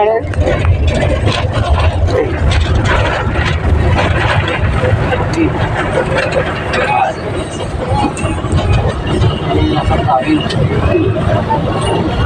Ayan. Ayan.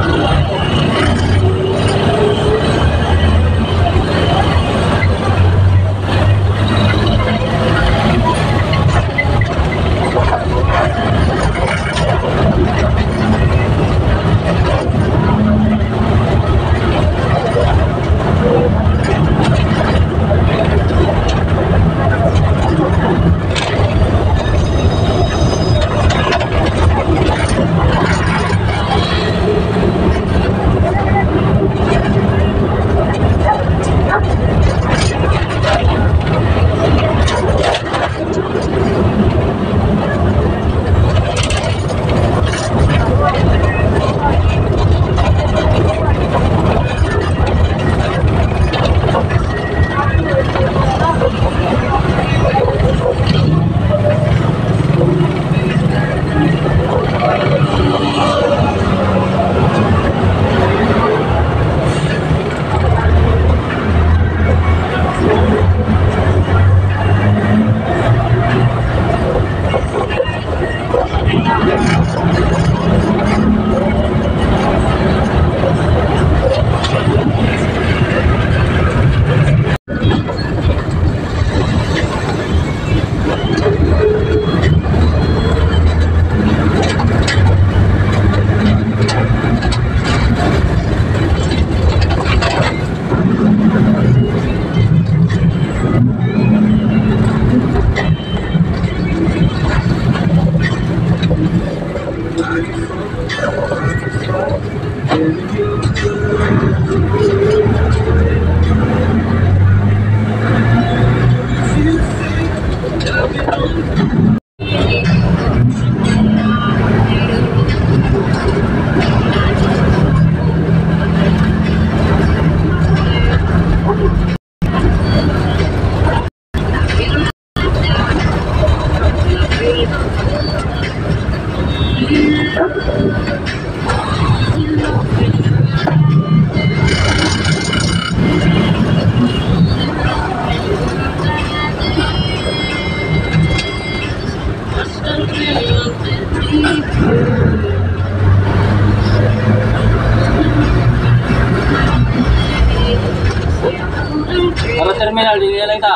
Terminal, di nila lang ta.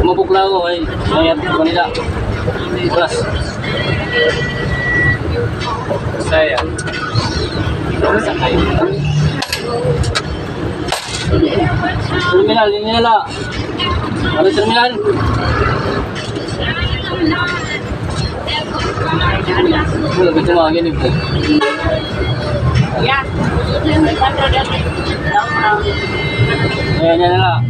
Umabukla ako ay mayat ko nila. Plus. Saya. Terminal, di nila. Para terminal. Wala ko tumagin ito. Ya. Ayan, yan na.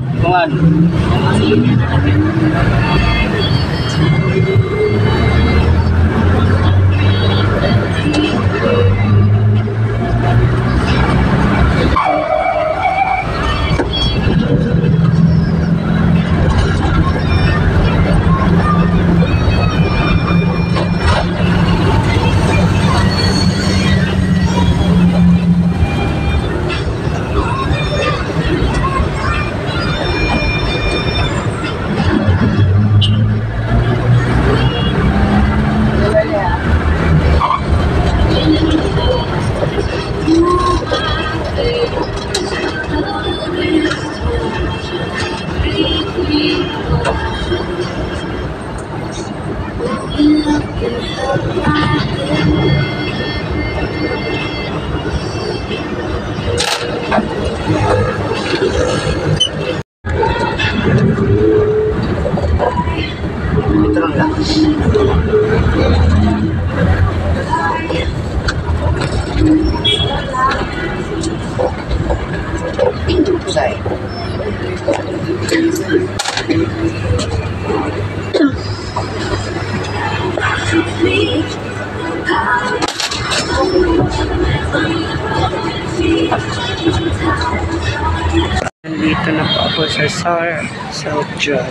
Nandito na po ako sa SAR, South John.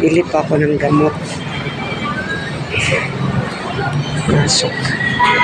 Bili pa ako ng gamot. Masok.